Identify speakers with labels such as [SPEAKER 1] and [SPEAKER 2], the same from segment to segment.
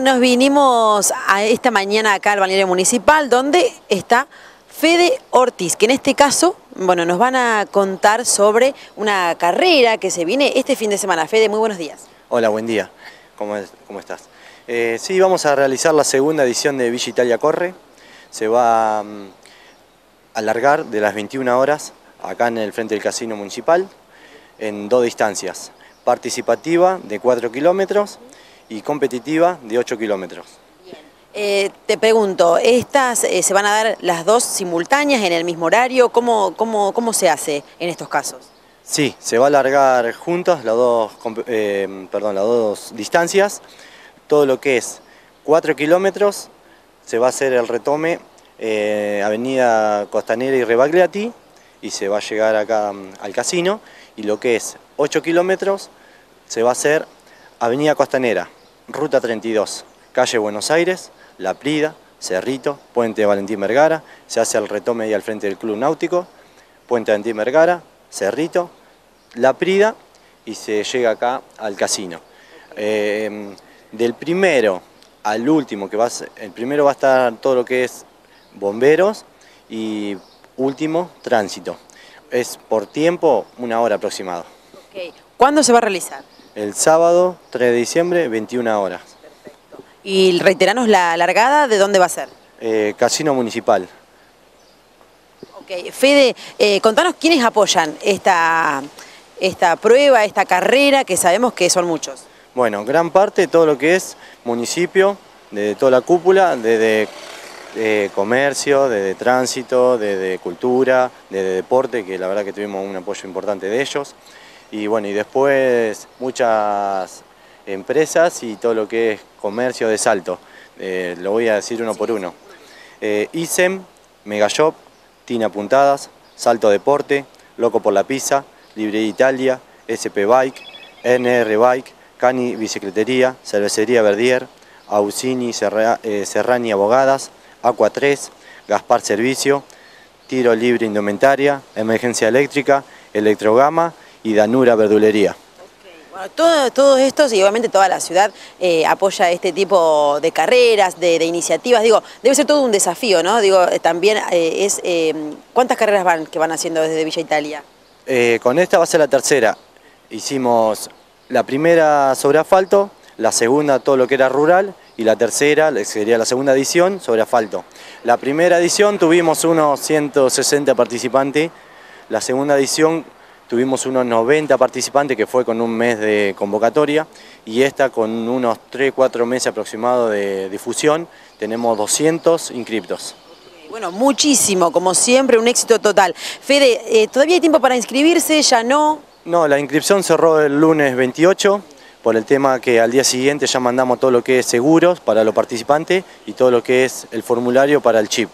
[SPEAKER 1] Nos vinimos a esta mañana acá al balneario municipal donde está Fede Ortiz, que en este caso, bueno, nos van a contar sobre una carrera que se viene este fin de semana. Fede, muy buenos días.
[SPEAKER 2] Hola, buen día. ¿Cómo, estás? Eh, sí, vamos a realizar la segunda edición de Villa Italia Corre. Se va a mm, alargar de las 21 horas acá en el frente del casino municipal en dos distancias. Participativa de 4 kilómetros y competitiva de 8 kilómetros.
[SPEAKER 1] Eh, te pregunto, ¿estas eh, se van a dar las dos simultáneas en el mismo horario? ¿Cómo, cómo, cómo se hace en estos casos?
[SPEAKER 2] Sí, se va a alargar juntas las dos, eh, perdón, las dos distancias. Todo lo que es 4 kilómetros se va a hacer el retome Avenida Costanera y Rebagliati y se va a llegar acá mm, al casino. Y lo que es 8 kilómetros se va a hacer Avenida Costanera, Ruta 32, calle Buenos Aires, La Prida, Cerrito, Puente Valentín Vergara, se hace el retome ahí al frente del Club Náutico, Puente Valentín Vergara, Cerrito, La Prida y se llega acá al casino. Em, del primero al último, que va el primero va a estar todo lo que es bomberos y último tránsito. Es por tiempo una hora aproximado.
[SPEAKER 1] ¿Cuándo se va a realizar?
[SPEAKER 2] El sábado 3 de diciembre, 21 horas.
[SPEAKER 1] Perfecto. Y reiteranos la largada, ¿de dónde va a ser?
[SPEAKER 2] Eh, Casino Municipal.
[SPEAKER 1] Ok, Fede, eh, contanos quiénes apoyan esta, esta prueba, esta carrera, que sabemos que son muchos.
[SPEAKER 2] Bueno, gran parte de todo lo que es municipio, de toda la cúpula, desde de comercio, de tránsito, de cultura, de deporte, que la verdad que tuvimos un apoyo importante de ellos y bueno, y después muchas empresas y todo lo que es comercio de salto, eh, lo voy a decir uno por uno. Eh, ISEM, Megashop, Tina Puntadas, Salto Deporte, Loco por la Pizza, Libre Italia, SP Bike, NR Bike, Cani Bicicletería, Cervecería Verdier, Ausini eh, Serrani Abogadas, Aqua 3, Gaspar Servicio, Tiro Libre Indumentaria, Emergencia Eléctrica, Electrogama y Danura Verdulería.
[SPEAKER 1] Bueno, todos estos y obviamente toda la ciudad eh, apoya este tipo de carreras, de, iniciativas. Digo, debe ser todo un desafío, ¿no? Digo, eh, también eh, es... ¿Cuántas carreras van que van haciendo desde Villa Italia?
[SPEAKER 2] con esta va a ser la tercera. Hicimos la primera sobre asfalto, la segunda todo lo que era rural y la tercera sería la segunda edición sobre asfalto. La primera edición tuvimos unos 160 participantes, la segunda edición Tuvimos unos 90 participantes que fue con un mes de convocatoria y esta con unos 3-4 meses aproximados de difusión tenemos 200 inscriptos.
[SPEAKER 1] Bueno, muchísimo, como siempre, un éxito total. Fede, eh, ¿todavía hay tiempo para inscribirse? ¿Ya no?
[SPEAKER 2] No, la inscripción cerró el lunes 28 por el tema que al día siguiente ya mandamos todo lo que es seguros para los participantes y todo lo que es el formulario para el chip.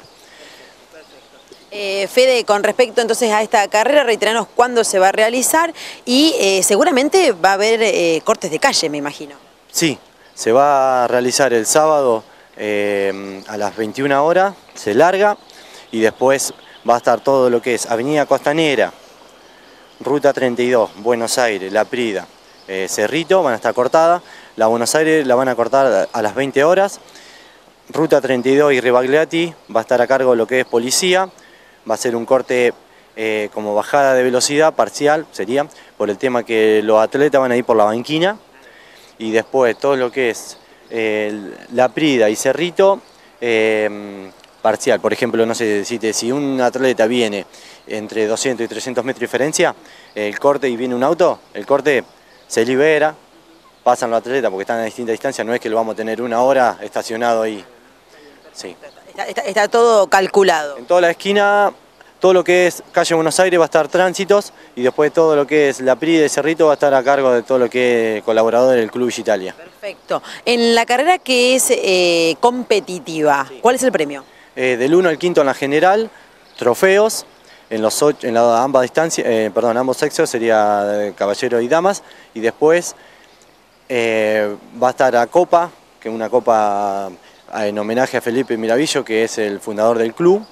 [SPEAKER 1] Eh, Fede, con respecto entonces a esta carrera, reiteranos cuándo se va a realizar y eh, seguramente va a haber eh, cortes de calle, me imagino.
[SPEAKER 2] Sí, se va a realizar el sábado a las 21 horas, se larga y después va a estar todo lo que es Avenida Costanera, Ruta 32, Buenos Aires, La Prida, Cerrito, van a estar cortadas, la Buenos Aires la van a cortar a las 20 horas, Ruta 32 y Ribagliati va a estar a cargo de lo que es policía, va a ser un corte eh, como bajada de velocidad parcial, sería, por el tema que los atletas van a ir por la banquina y después todo lo que es eh, la Prida y Cerrito, eh, parcial. Por ejemplo, no sé, si, si un atleta viene entre 200 y 300 metros de diferencia, el corte y viene un auto, el corte se libera, pasan los atletas porque están a distinta distancia, no es que lo vamos a tener una hora estacionado ahí.
[SPEAKER 1] Sí. Está, todo calculado.
[SPEAKER 2] En toda la esquina, todo lo que es calle Buenos Aires va a estar tránsitos y después todo lo que es la PRI de Cerrito va a estar a cargo de todo lo que es colaborador del Club Italia.
[SPEAKER 1] Perfecto. En la carrera que es eh, competitiva, ¿cuál es el premio?
[SPEAKER 2] Eh, del 1 al 5 en la general, trofeos, en, los en la, ambas distancias, eh, perdón, ambos sexos sería caballero y damas, y después va a estar a copa, que es una copa en homenaje a Felipe Miravillo, que es el fundador del club,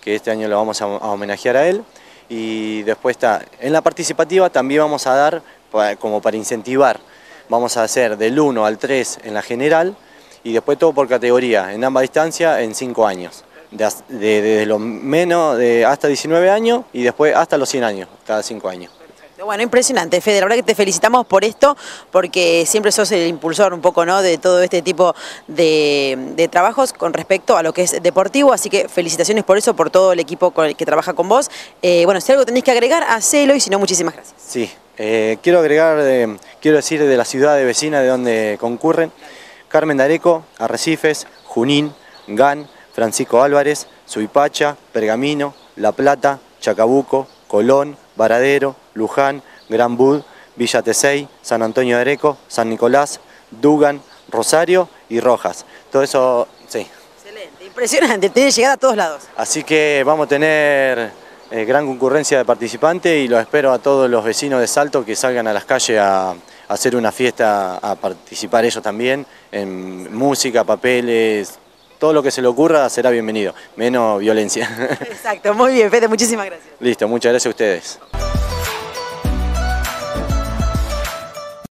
[SPEAKER 2] que este año lo vamos a, homenajear a él. Y después está, en la participativa también vamos a dar, como para incentivar, vamos a hacer del 1 al 3 en la general y después todo por categoría, en ambas distancias, en 5 años. Desde de, menos de hasta 19 años y después hasta los 100 años, cada 5 años.
[SPEAKER 1] Bueno, impresionante, Fede. La que te felicitamos por esto, porque siempre sos el impulsor un poco ¿no? de todo este tipo de, trabajos con respecto a lo que es deportivo. Así que felicitaciones por eso, por todo el equipo que trabaja con vos. Eh, bueno, si algo tenés que agregar, hacelo y si no, muchísimas gracias.
[SPEAKER 2] Sí, eh, quiero agregar, eh, quiero decir de la ciudad de vecina de donde concurren, Carmen de Areco, Arrecifes, Junín, GAN, Francisco Álvarez, Suipacha, Pergamino, La Plata, Chacabuco, Colón, Varadero, Luján, Gran Bud, Villa Tesey, San Antonio de Areco, San Nicolás, Dugan, Rosario y Rojas. Todo eso, sí.
[SPEAKER 1] Excelente, impresionante, tiene llegada a todos lados.
[SPEAKER 2] Así que vamos a tener eh, gran concurrencia de participantes y los espero a todos los vecinos de Salto que salgan a las calles a, a hacer una fiesta, a participar ellos también, en música, papeles, todo lo que se le ocurra será bienvenido, menos violencia.
[SPEAKER 1] Exacto, muy bien, Fede, muchísimas gracias.
[SPEAKER 2] Listo, muchas gracias a ustedes.